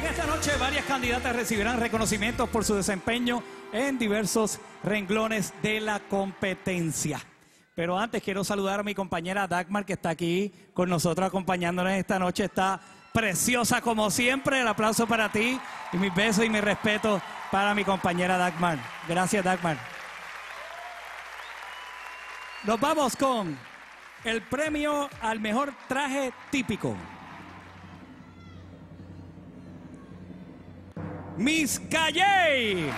En esta noche varias candidatas recibirán reconocimientos por su desempeño en diversos renglones de la competencia. Pero antes quiero saludar a mi compañera Dagmar que está aquí con nosotros acompañándonos esta noche. Está preciosa como siempre. El aplauso para ti y mis besos y mi respeto para mi compañera Dagmar. Gracias Dagmar. Nos vamos con el premio al mejor traje típico. Miss Calle.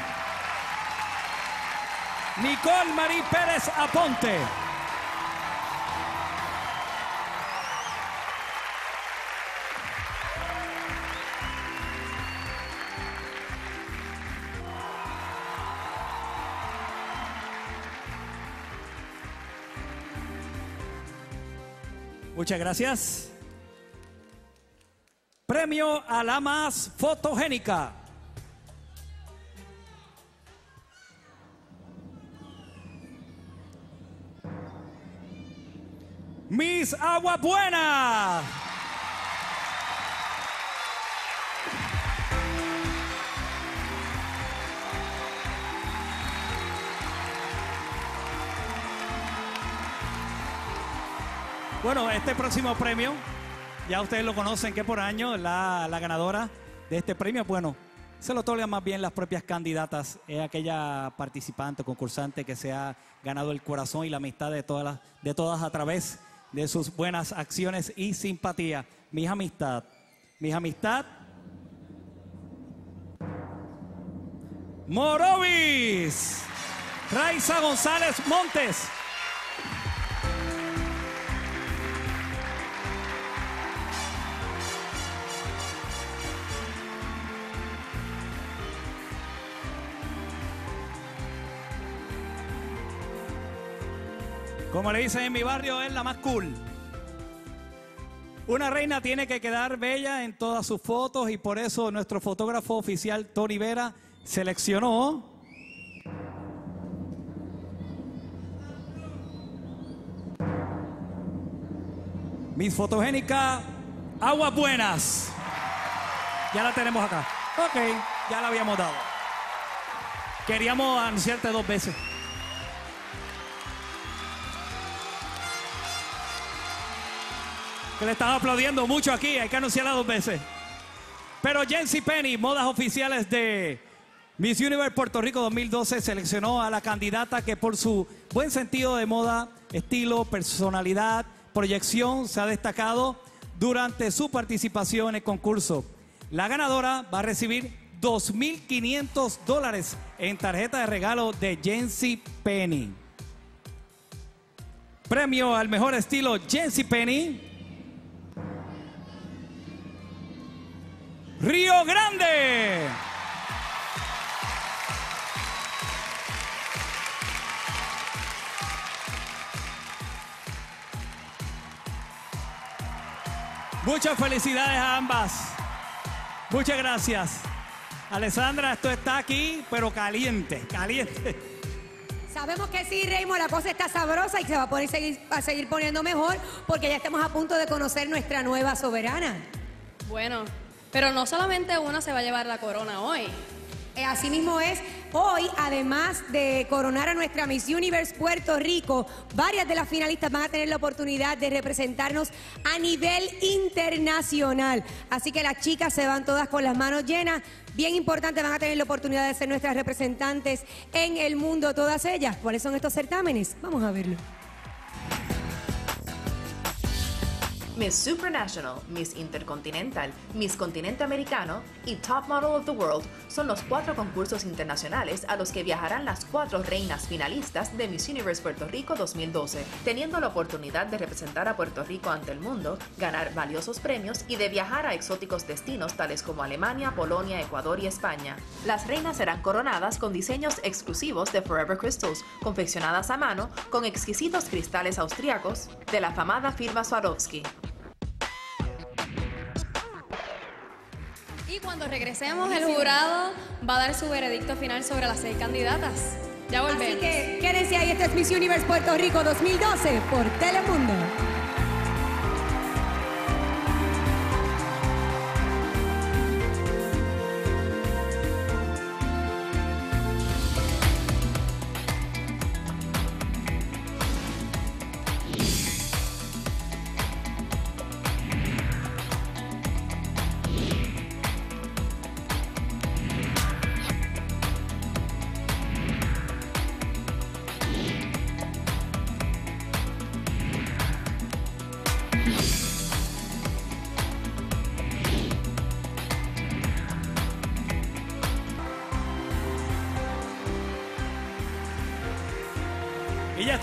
Nicole Marí Pérez Aponte. Muchas gracias. Premio a la más fotogénica. Miss Agua Buena. Bueno, este próximo premio, ya ustedes lo conocen que por año la, la ganadora de este premio, bueno, se lo otorgan más bien las propias candidatas, es aquella participante, concursante que se ha ganado el corazón y la amistad de todas, las, de todas a través de sus buenas acciones y simpatía. Mis amistad, mis amistad. Morovis, Raiza González Montes. Como le dicen en mi barrio, es la más cool. Una reina tiene que quedar bella en todas sus fotos y por eso nuestro fotógrafo oficial Tony Vera seleccionó Mis fotogénica Aguas Buenas. Ya la tenemos acá. Ok, ya la habíamos dado. Queríamos anunciarte dos veces. Que le están aplaudiendo mucho aquí, hay que anunciarla dos veces. Pero Jency Penny, modas oficiales de Miss Universe Puerto Rico 2012, seleccionó a la candidata que por su buen sentido de moda, estilo, personalidad, proyección se ha destacado durante su participación en el concurso. La ganadora va a recibir 2.500 dólares en tarjeta de regalo de Jency Penny. Premio al mejor estilo Jency Penny Río Grande. Muchas felicidades a ambas. Muchas gracias. Alessandra, esto está aquí, pero caliente, caliente. Sabemos que sí, Raymond, la cosa está sabrosa y se va a, poder seguir, a seguir poniendo mejor porque ya estamos a punto de conocer nuestra nueva soberana. Bueno, pero no solamente una se va a llevar la corona hoy. Eh, así mismo es, hoy, además de coronar a nuestra Miss Universe Puerto Rico, varias de las finalistas van a tener la oportunidad de representarnos a nivel internacional. Así que las chicas se van todas con las manos llenas. Bien importante, van a tener la oportunidad de ser nuestras representantes en el mundo, todas ellas. ¿Cuáles son estos certámenes? Vamos a verlo. Miss Supranational, Miss Intercontinental, Miss Continente Americano y Top Model of the World son los cuatro concursos internacionales a los que viajarán las cuatro reinas finalistas de Miss Universe Puerto Rico 2012, teniendo la oportunidad de representar a Puerto Rico ante el mundo, ganar valiosos premios y de viajar a exóticos destinos tales como Alemania, Polonia, Ecuador y España. Las reinas serán coronadas con diseños exclusivos de Forever Crystals, confeccionadas a mano con exquisitos cristales austriacos de la afamada firma Swarovski. Y cuando regresemos, el jurado va a dar su veredicto final sobre las seis candidatas. Ya volvemos. Así que quédense ahí, este es Miss Universe Puerto Rico 2012 por Telemundo.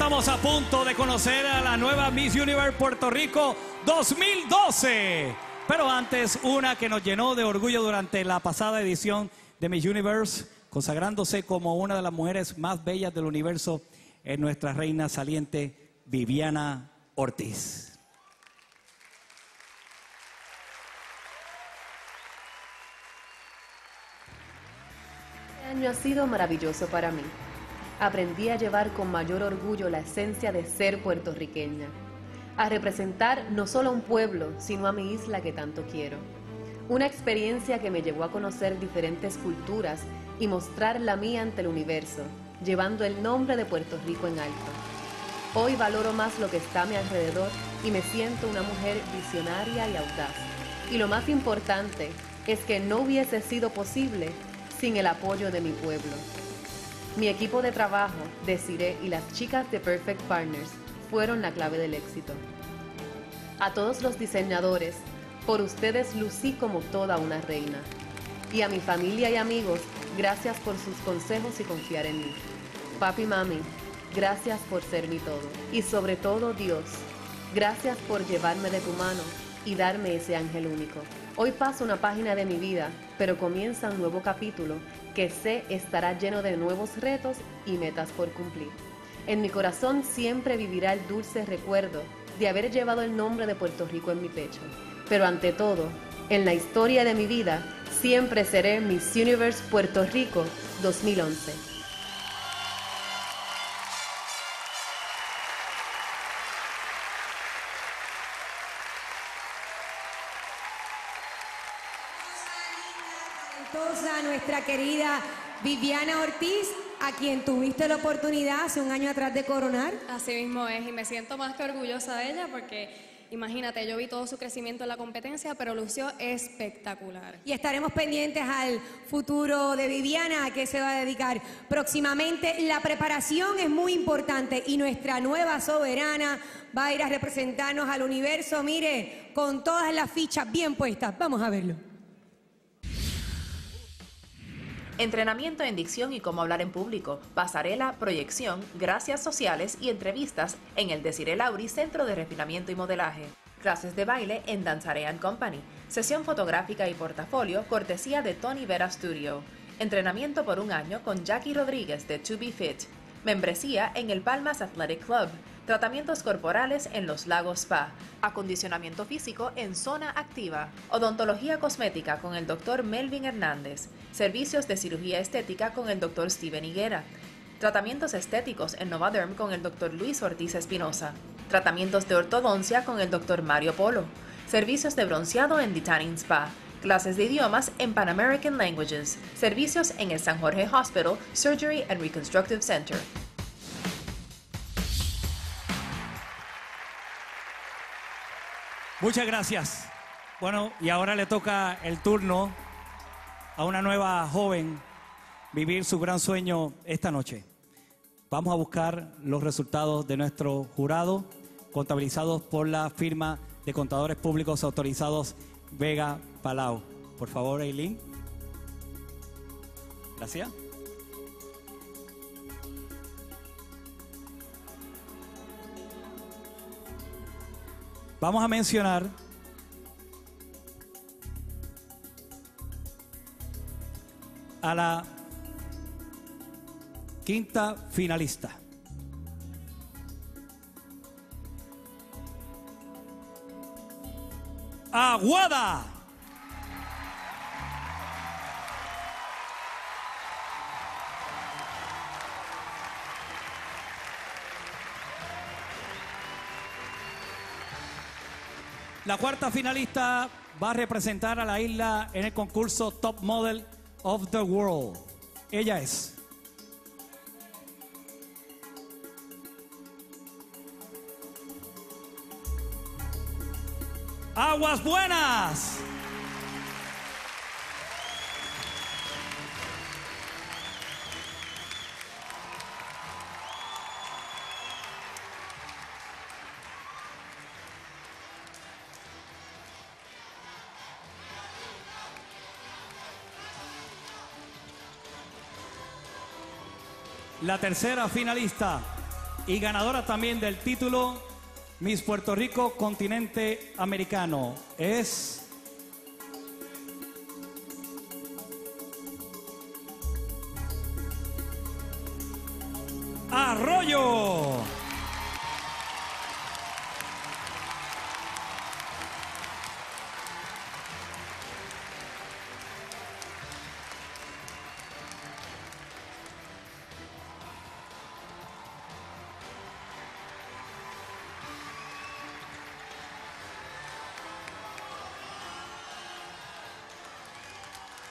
Estamos a punto de conocer a la nueva Miss Universe Puerto Rico 2012. Pero antes, una que nos llenó de orgullo durante la pasada edición de Miss Universe, consagrándose como una de las mujeres más bellas del universo, es nuestra reina saliente, Viviana Ortiz. Este año ha sido maravilloso para mí. Aprendí a llevar con mayor orgullo la esencia de ser puertorriqueña, a representar no solo a un pueblo, sino a mi isla que tanto quiero. Una experiencia que me llevó a conocer diferentes culturas y mostrar la mía ante el universo, llevando el nombre de Puerto Rico en alto. Hoy valoro más lo que está a mi alrededor y me siento una mujer visionaria y audaz. Y lo más importante es que no hubiese sido posible sin el apoyo de mi pueblo. Mi equipo de trabajo, Desiree y las chicas de Perfect Partners fueron la clave del éxito. A todos los diseñadores, por ustedes lucí como toda una reina. Y a mi familia y amigos, gracias por sus consejos y confiar en mí. Papi mami, gracias por ser mi todo. Y sobre todo Dios, gracias por llevarme de tu mano y darme ese ángel único. Hoy paso una página de mi vida, pero comienza un nuevo capítulo que sé estará lleno de nuevos retos y metas por cumplir. En mi corazón siempre vivirá el dulce recuerdo de haber llevado el nombre de Puerto Rico en mi pecho. Pero ante todo, en la historia de mi vida, siempre seré Miss Universe Puerto Rico 2011. Querida Viviana Ortiz, a quien tuviste la oportunidad hace un año atrás de coronar. Así mismo es, y me siento más que orgullosa de ella porque Imagínate, yo vi todo su crecimiento en la competencia, pero lució espectacular. Y estaremos pendientes al futuro de Viviana, a qué se va a dedicar próximamente. La preparación es muy importante y nuestra nueva soberana va a ir a representarnos al universo, mire, con todas las fichas bien puestas. Vamos a verlo. Entrenamiento en dicción y cómo hablar en público, pasarela, proyección, gracias sociales y entrevistas en el Desiree Lauri Centro de Refinamiento y Modelaje. Clases de baile en Danzare Company. Sesión fotográfica y portafolio cortesía de Tony Vera Studio. Entrenamiento por un año con Jackie Rodríguez de To Be Fit. Membresía en el Palmas Athletic Club. Tratamientos corporales en los Lagos Spa. Acondicionamiento físico en Zona Activa. Odontología cosmética con el Dr. Melvin Hernández. Servicios de cirugía estética con el Dr. Steven Higuera. Tratamientos estéticos en Novaderm con el Dr. Luis Ortiz Espinosa. Tratamientos de ortodoncia con el Dr. Mario Polo. Servicios de bronceado en The Spa. Clases de idiomas en Pan American Languages. Servicios en el San Jorge Hospital, Surgery and Reconstructive Center. Muchas gracias. Bueno, y ahora le toca el turno a una nueva joven vivir su gran sueño esta noche. Vamos a buscar los resultados de nuestro jurado, contabilizados por la firma de contadores públicos autorizados Vega Palau. Por favor, Eileen. Gracias. Vamos a mencionar a la quinta finalista. Aguada. La cuarta finalista va a representar a la isla en el concurso Top Model of the World. Ella es. Aguas Buenas. La tercera finalista y ganadora también del título Miss Puerto Rico Continente Americano. Es Arroyo.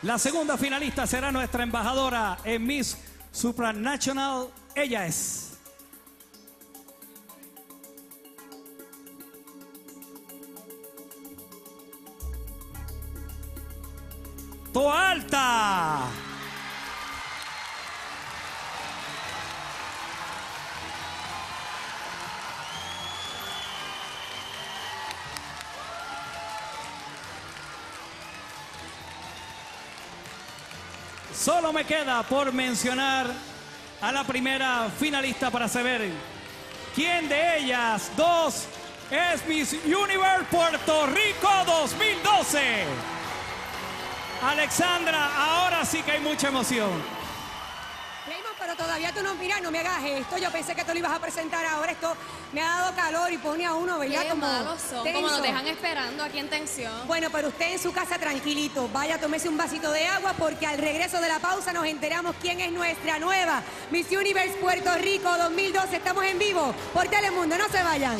La segunda finalista será nuestra embajadora en Miss Supranational. Ella es. Toalta. Solo me queda por mencionar a la primera finalista para saber quién de ellas dos es Miss Universe Puerto Rico 2012. Alexandra, ahora sí que hay mucha emoción. Todavía tú no, mira, no me hagas esto. Yo pensé que tú lo ibas a presentar ahora. Esto me ha dado calor y pone a uno, ¿verdad? Qué como malos son, como nos dejan esperando aquí en tensión. Bueno, pero usted en su casa tranquilito, vaya, tómese un vasito de agua porque al regreso de la pausa nos enteramos quién es nuestra nueva Miss Universe Puerto Rico 2012. Estamos en vivo por Telemundo, no se vayan.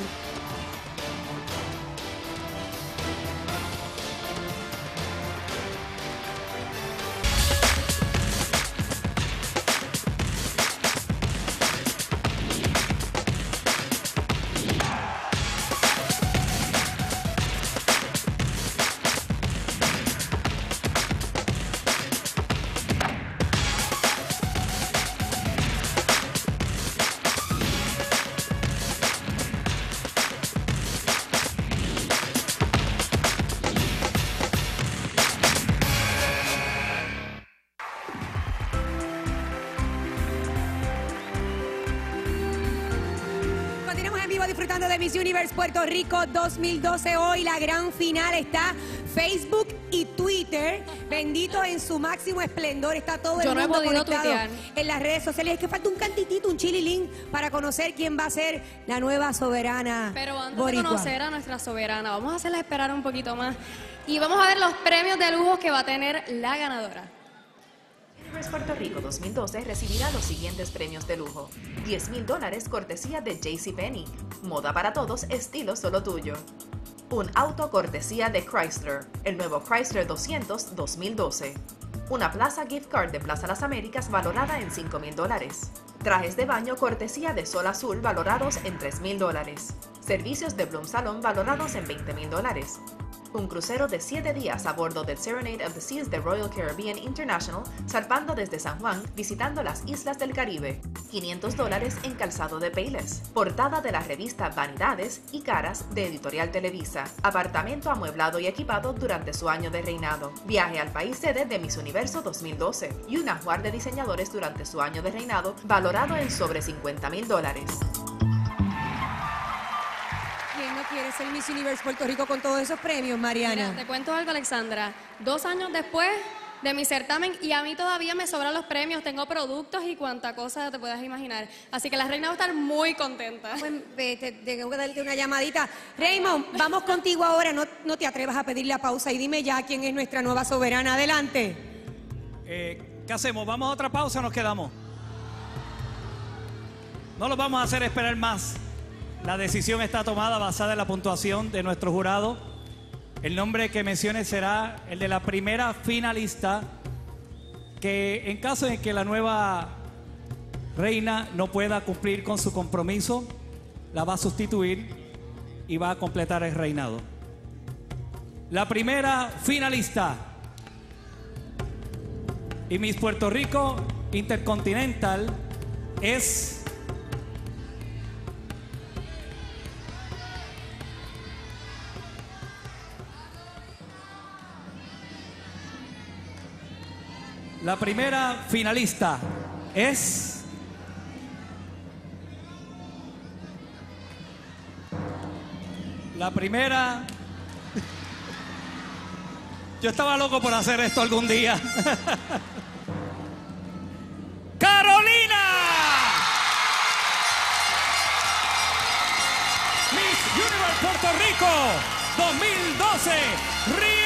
Continuamos en vivo disfrutando de Miss Universe Puerto Rico 2012. Hoy la gran final está Facebook y Twitter. Bendito en su máximo esplendor. Está todo Yo el no mundo conectado tuitear. en las redes sociales. Es que falta un cantitito, un chililín para conocer quién va a ser la nueva soberana Pero antes boricua. de conocer a nuestra soberana, vamos a hacerla esperar un poquito más. Y vamos a ver los premios de lujo que va a tener la ganadora. Puerto Rico 2012 recibirá los siguientes premios de lujo. 10 mil dólares cortesía de JCPenney. Moda para todos, estilo solo tuyo. Un auto cortesía de Chrysler, el nuevo Chrysler 200 2012. Una Plaza Gift Card de Plaza Las Américas valorada en 5 mil dólares. Trajes de baño cortesía de Sol Azul valorados en 3 mil dólares. Servicios de Bloom Salon valorados en 20 mil dólares. Un crucero de 7 días a bordo del Serenade of the Seas de Royal Caribbean International, zarpando desde San Juan, visitando las islas del Caribe. 500 dólares en calzado de Payless. Portada de la revista Vanidades y Caras de Editorial Televisa. Apartamento amueblado y equipado durante su año de reinado. Viaje al país sede de Miss Universo 2012. Y un ajuar de diseñadores durante su año de reinado, valorado en sobre 50 mil dólares. ¿Quién no quiere ser Miss Universe Puerto Rico con todos esos premios, Mariana? Mira, te cuento algo, Alexandra. Dos años después de mi certamen y a mí todavía me sobran los premios. Tengo productos y cuanta cosa te puedas imaginar. Así que la reina va a estar muy contenta. Pues, te- tengo que darte una llamadita. Raymond, vamos contigo ahora. No, no te atrevas a pedir la pausa y dime ya quién es nuestra nueva soberana. Adelante. Eh, ¿Qué hacemos? ¿Vamos a otra pausa o nos quedamos? No los vamos a hacer esperar más. La decisión está tomada basada en la puntuación de nuestro jurado. El nombre que mencione será el de la primera finalista que en caso de que la nueva reina no pueda cumplir con su compromiso, la va a sustituir y va a completar el reinado. La primera finalista y Miss Puerto Rico Intercontinental es La primera finalista es... La primera... Yo estaba loco por hacer esto algún día. Carolina. Miss Universe Puerto Rico 2012.